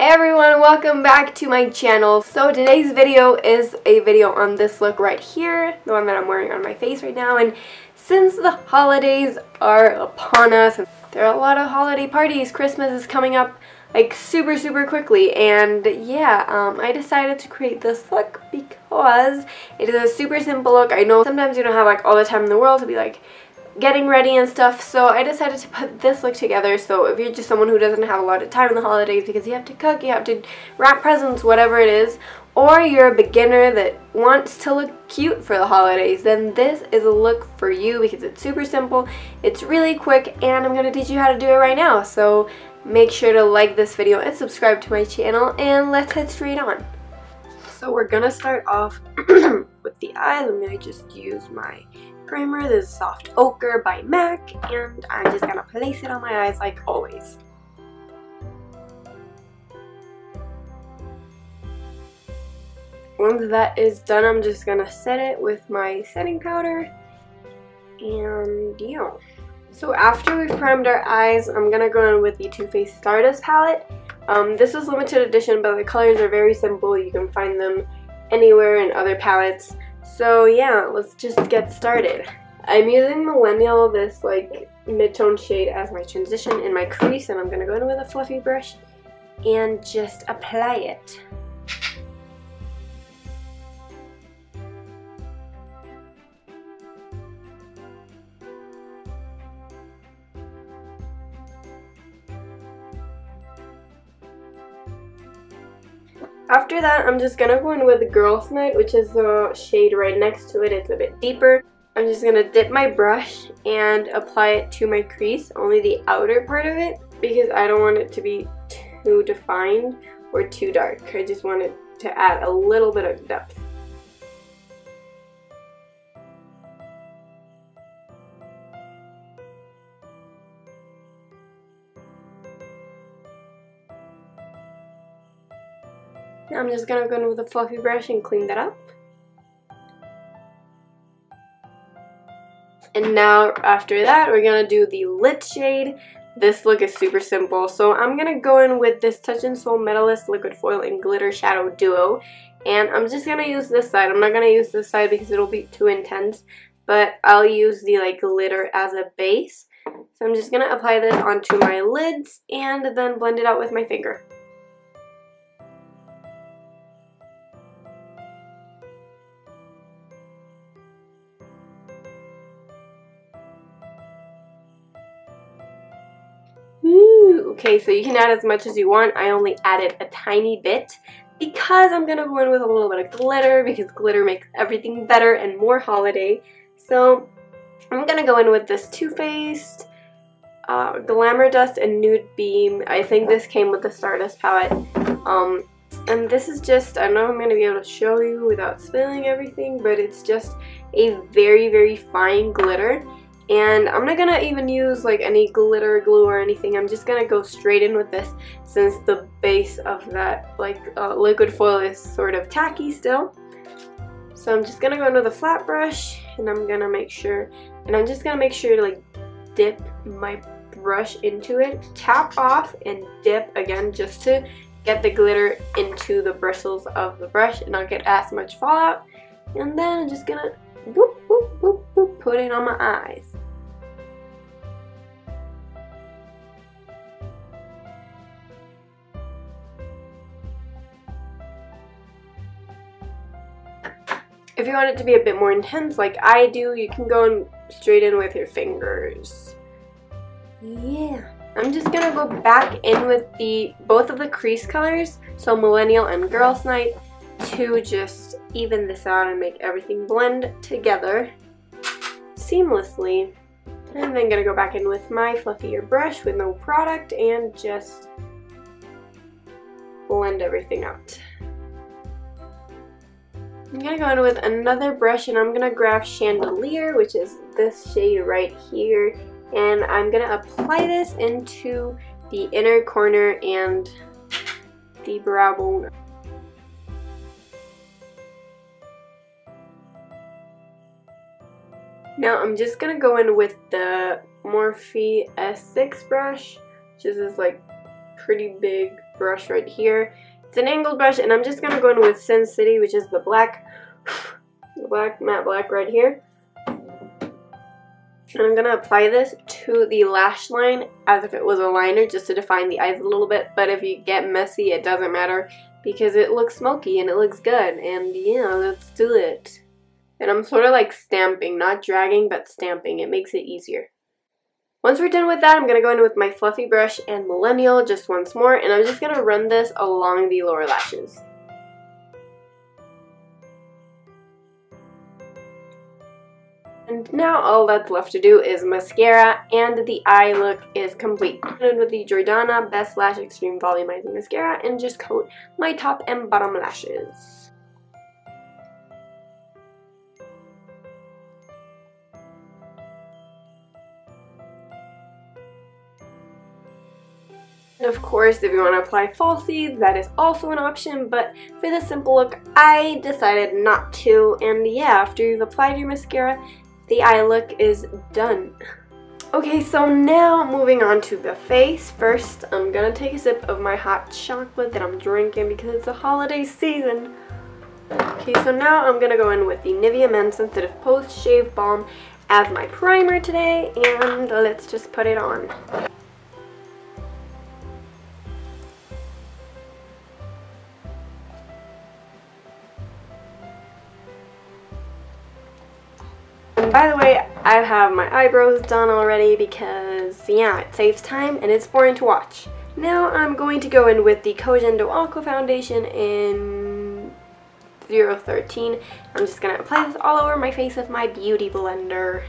Hey everyone, welcome back to my channel. So today's video is a video on this look right here, the one that I'm wearing on my face right now. And since the holidays are upon us, there are a lot of holiday parties, Christmas is coming up like super super quickly and yeah um, I decided to create this look because it is a super simple look I know sometimes you don't have like all the time in the world to be like getting ready and stuff so I decided to put this look together so if you're just someone who doesn't have a lot of time in the holidays because you have to cook you have to wrap presents whatever it is or you're a beginner that wants to look cute for the holidays then this is a look for you because it's super simple it's really quick and I'm gonna teach you how to do it right now so Make sure to like this video and subscribe to my channel and let's head straight on. So we're gonna start off with the eyes. I'm gonna just use my primer. This is Soft Ochre by MAC and I'm just gonna place it on my eyes like always. Once that is done, I'm just gonna set it with my setting powder and yeah. So after we've primed our eyes, I'm to go in with the Too Faced Stardust palette. Um, this is limited edition, but the colors are very simple. You can find them anywhere in other palettes. So yeah, let's just get started. I'm using Millennial, this like mid-tone shade as my transition in my crease, and I'm going to go in with a fluffy brush and just apply it. After that, I'm just to go in with Girls Night, which is the shade right next to it. It's a bit deeper. I'm just to dip my brush and apply it to my crease, only the outer part of it, because I don't want it to be too defined or too dark. I just want it to add a little bit of depth. I'm just gonna go in with a fluffy brush and clean that up. And now after that, we're gonna do the lid shade. This look is super simple. So I'm gonna go in with this Touch in Sol Metallist Liquid Foil and Glitter Shadow Duo. And I'm just gonna use this side. I'm not gonna use this side because it'll be too intense. But I'll use the like glitter as a base. So I'm just gonna apply this onto my lids and then blend it out with my finger. Okay, so you can add as much as you want. I only added a tiny bit because I'm going to go in with a little bit of glitter because glitter makes everything better and more holiday. So I'm going to go in with this Too Faced uh, Glamour Dust and Nude Beam. I think this came with the Stardust palette. Um, and this is just, I know I'm going to be able to show you without spilling everything, but it's just a very, very fine glitter. And I'm not going to even use like any glitter glue or anything. I'm just going to go straight in with this since the base of that like uh, liquid foil is sort of tacky still. So I'm just going to go into the flat brush and I'm going to make sure, and I'm just going to make sure to like dip my brush into it, tap off and dip again just to get the glitter into the bristles of the brush and not get as much fallout. And then I'm just going to boop, boop, boop, boop, put it on my eyes. If you want it to be a bit more intense like I do, you can go in straight in with your fingers. Yeah. I'm just gonna go back in with the both of the crease colors, so Millennial and Girls Night, to just even this out and make everything blend together seamlessly. And then gonna go back in with my fluffier brush with no product and just blend everything out. I'm to go in with another brush and I'm to grab Chandelier, which is this shade right here. And I'm to apply this into the inner corner and the brow bone. Now I'm just to go in with the Morphe S6 brush, which is this like pretty big brush right here. It's an angled brush and I'm just going to go in with Sin City, which is the black, the black matte black right here. And I'm going to apply this to the lash line as if it was a liner just to define the eyes a little bit. But if you get messy, it doesn't matter because it looks smoky and it looks good. And yeah, let's do it. And I'm sort of like stamping, not dragging, but stamping. It makes it easier. Once we're done with that, I'm going to go in with my fluffy brush and Millennial just once more. And I'm just going to run this along the lower lashes. And now all that's left to do is mascara and the eye look is complete. I'm with the Jordana Best Lash Extreme Volumizing Mascara and just coat my top and bottom lashes. Of course, if you want to apply falsies, that is also an option, but for this simple look, I decided not to. And yeah, after you've applied your mascara, the eye look is done. Okay, so now moving on to the face. First, I'm gonna take a sip of my hot chocolate that I'm drinking because it's a holiday season. Okay, so now I'm gonna go in with the Nivea Men Sensitive Post Shave Balm as my primer today, and let's just put it on. I have my eyebrows done already because, yeah, it saves time and it's boring to watch. Now I'm going to go in with the Koh Gen Do Aqua Foundation in 013. I'm just going to apply this all over my face with my Beauty Blender.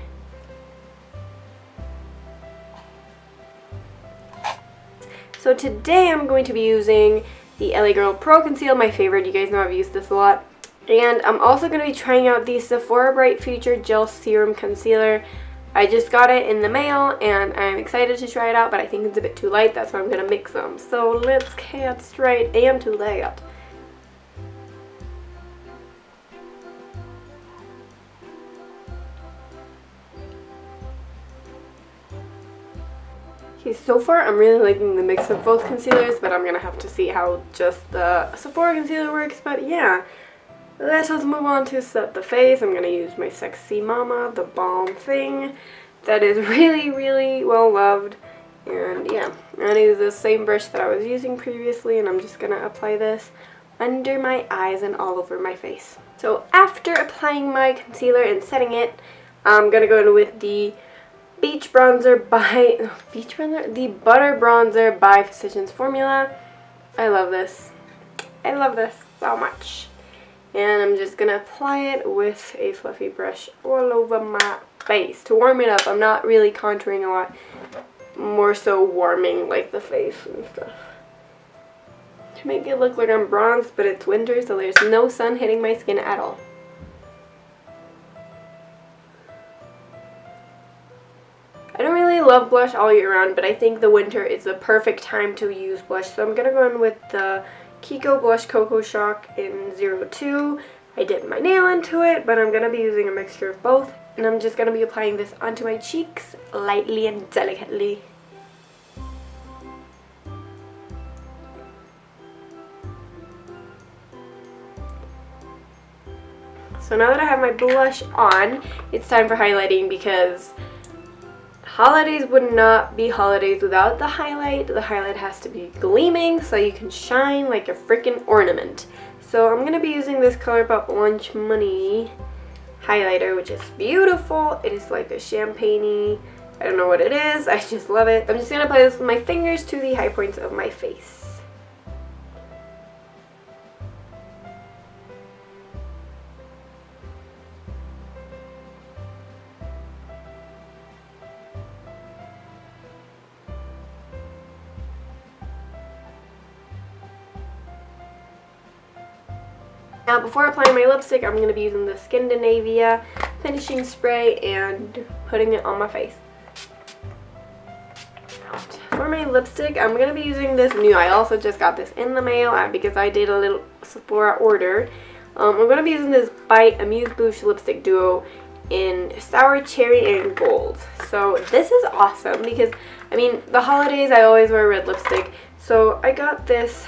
So today I'm going to be using the LA Girl Pro Conceal, my favorite. You guys know I've used this a lot. And I'm also going to be trying out the Sephora Bright Future Gel Serum Concealer. I just got it in the mail and I'm excited to try it out, but I think it's a bit too light. That's why I'm going to mix them. So let's get straight into that. Okay, so far I'm really liking the mix of both concealers, but I'm going to have to see how just the Sephora concealer works. But yeah, let us move on to set the face. I'm going to use my Sexy Mama, the balm thing that is really, really well loved. And yeah, I'm going to use the same brush that I was using previously and I'm just going to apply this under my eyes and all over my face. So after applying my concealer and setting it, I'm going to go in with the Beach Bronzer by, Beach Bronzer? The Butter Bronzer by Physicians Formula. I love this. I love this so much and I'm just going to apply it with a fluffy brush all over my face to warm it up. I'm not really contouring a lot, more so warming like the face and stuff. To make it look like I'm bronzed, but it's winter so there's no sun hitting my skin at all. I don't really love blush all year round, but I think the winter is the perfect time to use blush. So I'm going to go in with the Kiko Blush Cocoa Shock in 02. I dipped my nail into it, but I'm going to be using a mixture of both. And I'm just going to be applying this onto my cheeks lightly and delicately. So now that I have my blush on, it's time for highlighting because Holidays would not be holidays without the highlight. The highlight has to be gleaming so you can shine like a freaking ornament. So I'm going to be using this ColourPop Lunch Money highlighter, which is beautiful. It is like a champagne I don't know what it is. I just love it. I'm just going to apply this with my fingers to the high points of my face. Now before applying my lipstick, I'm going to be using the Skindinavia finishing spray and putting it on my face. For my lipstick, I'm going to be using this new. I also just got this in the mail uh, because I did a little Sephora order. Um, I'm going to be using this Bite Amuse Bouche Lipstick Duo in Sour Cherry and Gold. So this is awesome because, I mean, the holidays I always wear red lipstick. So I got this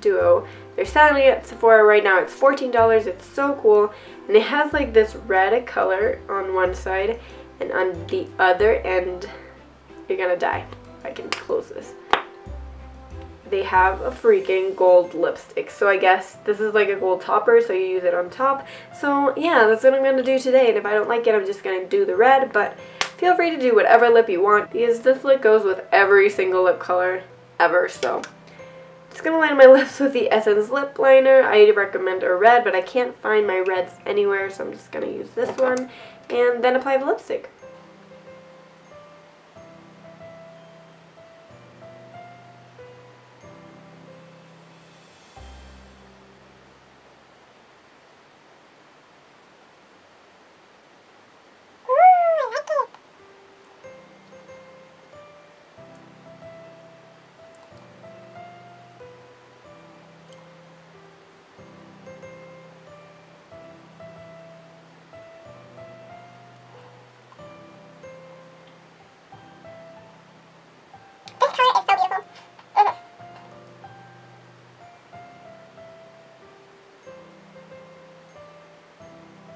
duo. They're selling it at Sephora right now. It's $14. It's so cool. And it has like this red color on one side and on the other end, you're gonna die. I can close this. They have a freaking gold lipstick. So I guess this is like a gold topper, so you use it on top. So yeah, that's what I'm gonna do today. And if I don't like it, I'm just gonna do the red, but feel free to do whatever lip you want because this lip goes with every single lip color ever, so. Just gonna line my lips with the Essence lip liner. I recommend a red, but I can't find my reds anywhere, so I'm just gonna use this one. And then apply the lipstick.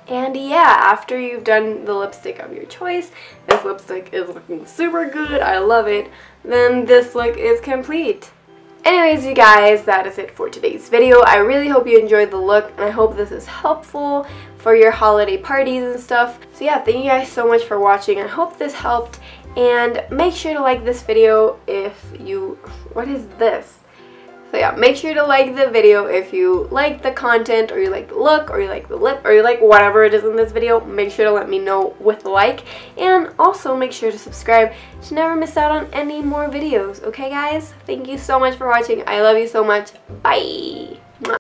And yeah, after you've done the lipstick of your choice, this lipstick is looking super good, I love it, then this look is complete. Anyways, you guys, that is it for today's video. I really hope you enjoyed the look, and I hope this is helpful for your holiday parties and stuff. So yeah, thank you guys so much for watching. I hope this helped, and make sure to like this video if you... What is this? So yeah, make sure to like the video if you like the content or you like the look or you like the lip or you like whatever it is in this video. Make sure to let me know with a like and also make sure to subscribe to never miss out on any more videos. Okay guys? Thank you so much for watching. I love you so much. Bye!